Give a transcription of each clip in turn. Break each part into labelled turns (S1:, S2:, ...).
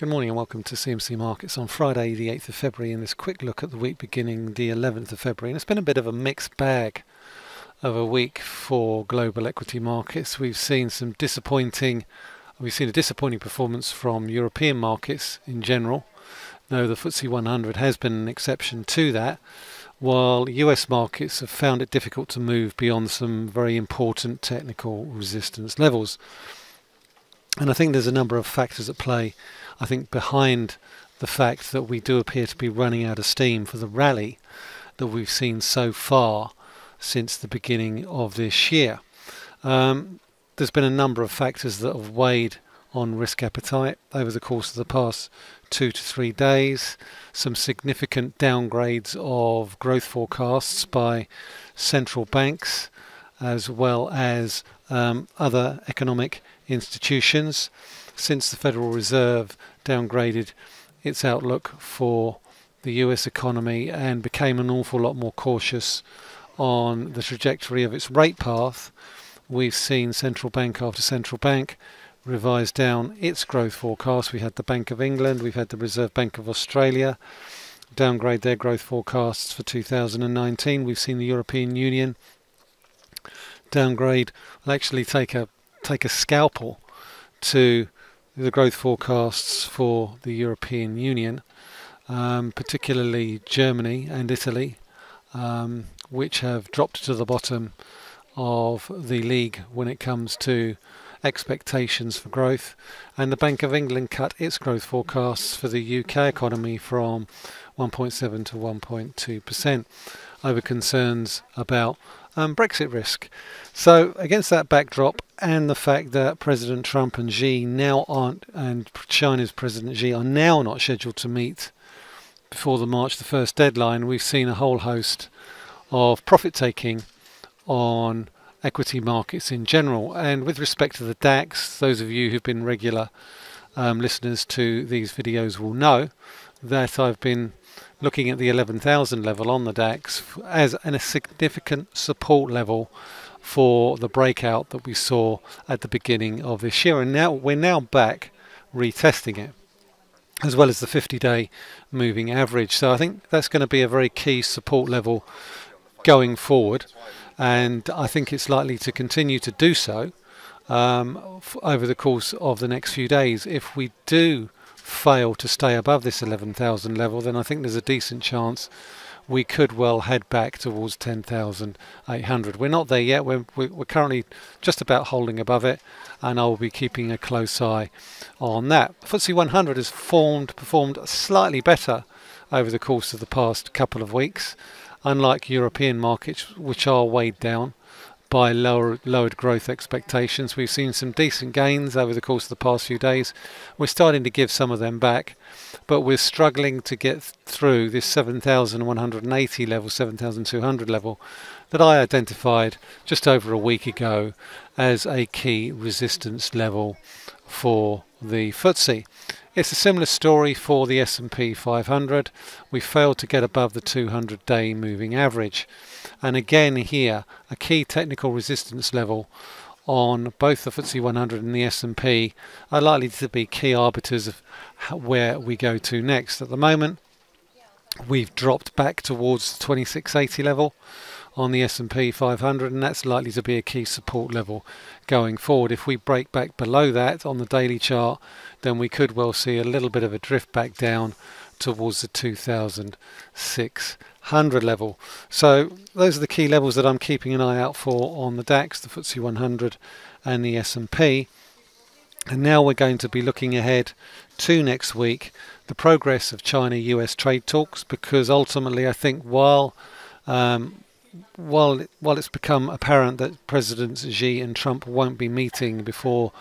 S1: Good morning and welcome to CMC Markets on Friday, the 8th of February, and this quick look at the week beginning the 11th of February. And it's been a bit of a mixed bag of a week for global equity markets. We've seen some disappointing, we've seen a disappointing performance from European markets in general, though the FTSE 100 has been an exception to that, while US markets have found it difficult to move beyond some very important technical resistance levels. And I think there's a number of factors at play I think behind the fact that we do appear to be running out of steam for the rally that we've seen so far since the beginning of this year. Um, there's been a number of factors that have weighed on risk appetite over the course of the past two to three days. Some significant downgrades of growth forecasts by central banks as well as um, other economic institutions since the Federal Reserve downgraded its outlook for the US economy and became an awful lot more cautious on the trajectory of its rate path, we've seen central bank after central bank revise down its growth forecast. We had the Bank of England, we've had the Reserve Bank of Australia downgrade their growth forecasts for 2019. We've seen the European Union downgrade, actually take a take a scalpel to the growth forecasts for the European Union, um, particularly Germany and Italy, um, which have dropped to the bottom of the league when it comes to expectations for growth. And the Bank of England cut its growth forecasts for the UK economy from 1.7 to 1.2% over concerns about um, Brexit risk. So, against that backdrop, and the fact that President Trump and Xi now aren't, and China's President Xi are now not scheduled to meet before the March the 1st deadline, we've seen a whole host of profit taking on equity markets in general. And with respect to the DAX, those of you who've been regular um, listeners to these videos will know that I've been looking at the 11,000 level on the DAX as a significant support level for the breakout that we saw at the beginning of this year. And now we're now back retesting it as well as the 50 day moving average. So I think that's going to be a very key support level going forward. And I think it's likely to continue to do so um, over the course of the next few days. If we do fail to stay above this 11,000 level, then I think there's a decent chance we could well head back towards 10,800. We're not there yet. We're, we're currently just about holding above it, and I will be keeping a close eye on that. FTSE 100 has formed, performed slightly better over the course of the past couple of weeks, unlike European markets, which are weighed down by lower, lowered growth expectations. We've seen some decent gains over the course of the past few days. We're starting to give some of them back, but we're struggling to get through this 7,180 level, 7,200 level that I identified just over a week ago as a key resistance level for the FTSE. It's a similar story for the S&P 500. We failed to get above the 200-day moving average. And again here, a key technical resistance level on both the FTSE 100 and the S&P are likely to be key arbiters of where we go to next. At the moment, we've dropped back towards the 2680 level on the S&P 500 and that's likely to be a key support level going forward. If we break back below that on the daily chart then we could well see a little bit of a drift back down towards the 2600 level. So those are the key levels that I'm keeping an eye out for on the DAX, the FTSE 100 and the S&P. And now we're going to be looking ahead to next week, the progress of China-US trade talks, because ultimately I think while um, while while it's become apparent that Presidents Xi and Trump won't be meeting before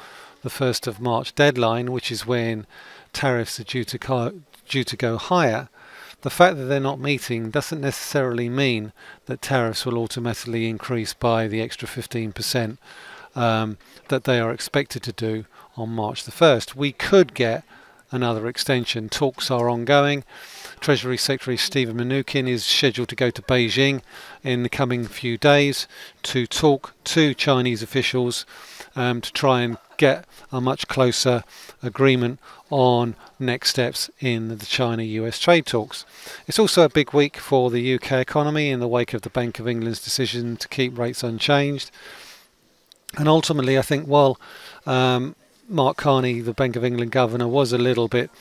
S1: the 1st of March deadline, which is when tariffs are due to, due to go higher, the fact that they're not meeting doesn't necessarily mean that tariffs will automatically increase by the extra 15% um, that they are expected to do on March the 1st. We could get another extension. Talks are ongoing, Treasury Secretary Stephen Mnuchin is scheduled to go to Beijing in the coming few days to talk to Chinese officials um, to try and get a much closer agreement on next steps in the China US trade talks. It's also a big week for the UK economy in the wake of the Bank of England's decision to keep rates unchanged. And ultimately, I think while um, Mark Carney, the Bank of England governor, was a little bit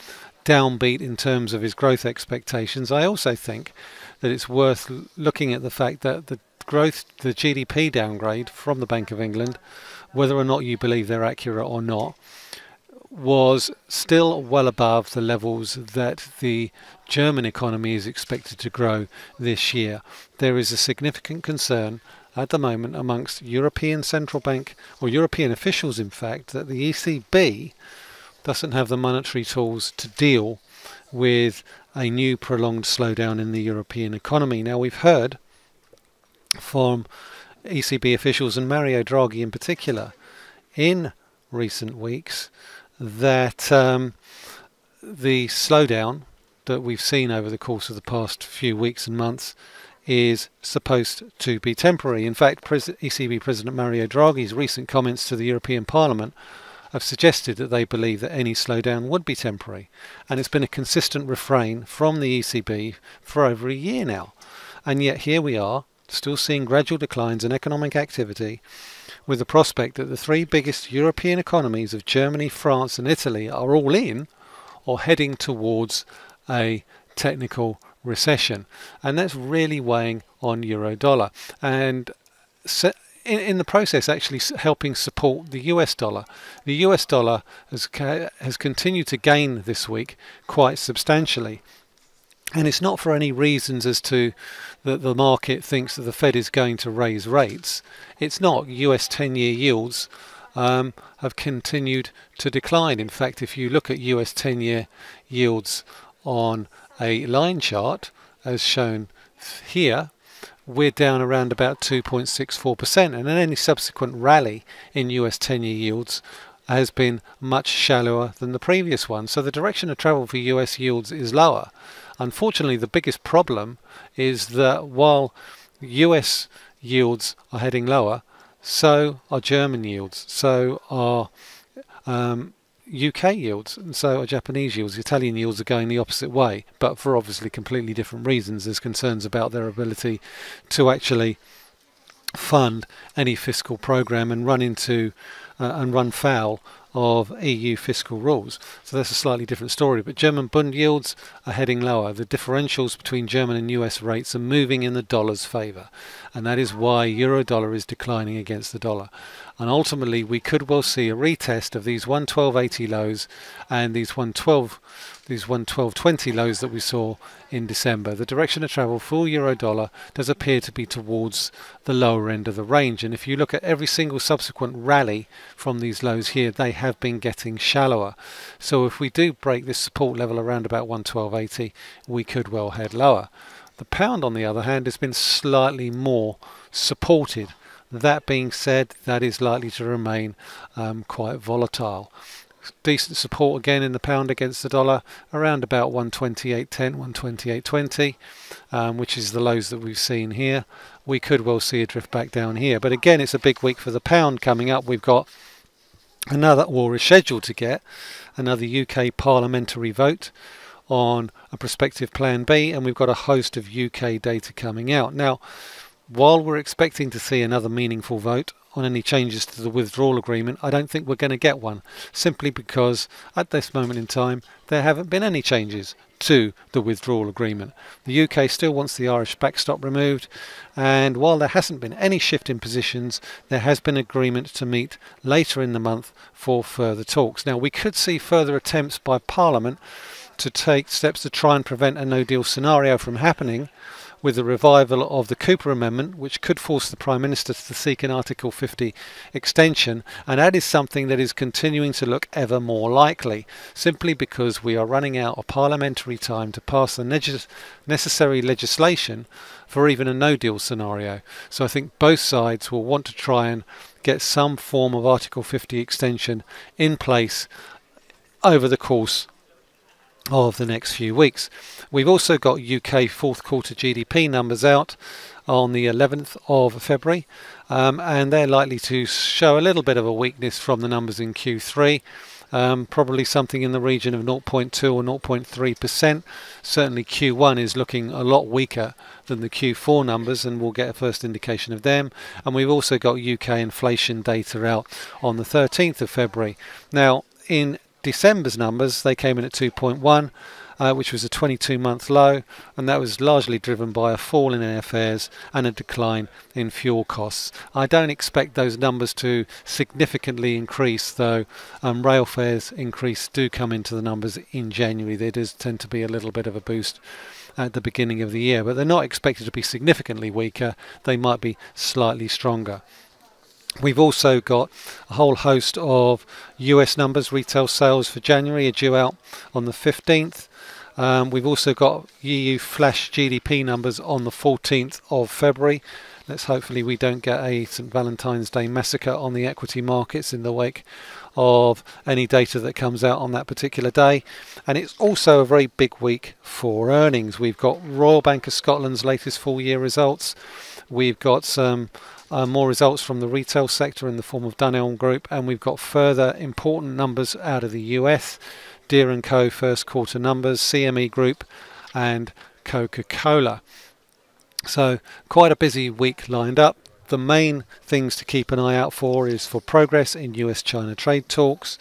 S1: downbeat in terms of his growth expectations, I also think that it's worth looking at the fact that the growth, the GDP downgrade from the Bank of England whether or not you believe they're accurate or not, was still well above the levels that the German economy is expected to grow this year. There is a significant concern at the moment amongst European Central Bank or European officials, in fact, that the ECB doesn't have the monetary tools to deal with a new prolonged slowdown in the European economy. Now, we've heard from ECB officials and Mario Draghi in particular in recent weeks that um, the slowdown that we've seen over the course of the past few weeks and months is supposed to be temporary. In fact, ECB President Mario Draghi's recent comments to the European Parliament have suggested that they believe that any slowdown would be temporary. And it's been a consistent refrain from the ECB for over a year now. And yet here we are, still seeing gradual declines in economic activity, with the prospect that the three biggest European economies of Germany, France, and Italy are all in or heading towards a technical recession. And that's really weighing on euro dollar. And in, in, the process, actually helping support the US dollar. The US dollar has, has continued to gain this week quite substantially. And it's not for any reasons as to that the market thinks that the Fed is going to raise rates. It's not. US 10 year yields um, have continued to decline. In fact, if you look at US 10 year yields on a line chart, as shown here, we're down around about 2.64%, and any subsequent rally in US 10 year yields has been much shallower than the previous one. So the direction of travel for US yields is lower. Unfortunately, the biggest problem is that while US yields are heading lower, so are German yields, so are um, UK yields, and so are Japanese yields. Italian yields are going the opposite way, but for obviously completely different reasons. There's concerns about their ability to actually fund any fiscal program and run into uh, and run foul of EU fiscal rules. So that's a slightly different story. But German bond yields are heading lower. The differentials between German and US rates are moving in the dollar's favour. And that is why euro dollar is declining against the dollar. And ultimately, we could well see a retest of these 112.80 lows and these 112 these 112.20 lows that we saw in December. The direction of travel for euro dollar does appear to be towards the lower end of the range. And if you look at every single subsequent rally from these lows here, they have been getting shallower. So if we do break this support level around about 112.80, we could well head lower. The pound, on the other hand, has been slightly more supported. That being said, that is likely to remain um, quite volatile decent support again in the pound against the dollar around about 128.10 128.20 um, which is the lows that we've seen here. We could well see a drift back down here but again it's a big week for the pound coming up. We've got another war is scheduled to get another UK parliamentary vote on a prospective plan B and we've got a host of UK data coming out. Now while we're expecting to see another meaningful vote on any changes to the withdrawal agreement, I don't think we're going to get one, simply because at this moment in time there haven't been any changes to the withdrawal agreement. The UK still wants the Irish backstop removed, and while there hasn't been any shift in positions, there has been agreement to meet later in the month for further talks. Now, we could see further attempts by Parliament to take steps to try and prevent a no deal scenario from happening with the revival of the Cooper Amendment, which could force the Prime Minister to seek an Article 50 extension, and that is something that is continuing to look ever more likely, simply because we are running out of parliamentary time to pass the necessary legislation for even a no deal scenario. So I think both sides will want to try and get some form of Article 50 extension in place over the course of the next few weeks. We've also got UK fourth quarter GDP numbers out on the 11th of February, um, and they're likely to show a little bit of a weakness from the numbers in Q3. Um, probably something in the region of 0.2 or 0.3%. Certainly, Q1 is looking a lot weaker than the Q4 numbers, and we'll get a first indication of them. And we've also got UK inflation data out on the 13th of February. Now, in December's numbers, they came in at 2.1 uh, which was a 22 month low, and that was largely driven by a fall in airfares and a decline in fuel costs. I don't expect those numbers to significantly increase, though um, rail fares increase do come into the numbers in January. There does tend to be a little bit of a boost at the beginning of the year, but they're not expected to be significantly weaker. They might be slightly stronger. We've also got a whole host of US numbers. Retail sales for January are due out on the 15th. Um, we've also got EU flash GDP numbers on the 14th of February. Let's hopefully we don't get a St Valentine's Day massacre on the equity markets in the wake of any data that comes out on that particular day. And it's also a very big week for earnings. We've got Royal Bank of Scotland's latest full year results. We've got some uh, more results from the retail sector in the form of Dunelm Group, and we've got further important numbers out of the US. Deere & Co first quarter numbers, CME Group, and Coca-Cola. So quite a busy week lined up. The main things to keep an eye out for is for progress in US-China trade talks,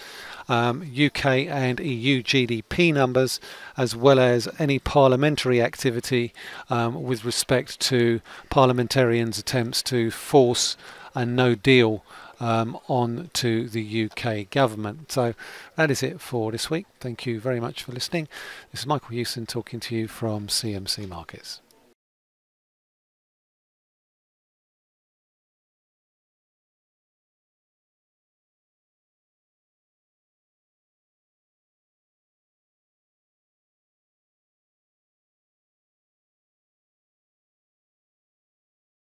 S1: um, UK and EU GDP numbers, as well as any parliamentary activity um, with respect to parliamentarians' attempts to force a no deal um, on to the UK government. So that is it for this week. Thank you very much for listening. This is Michael Hewson talking to you from CMC Markets.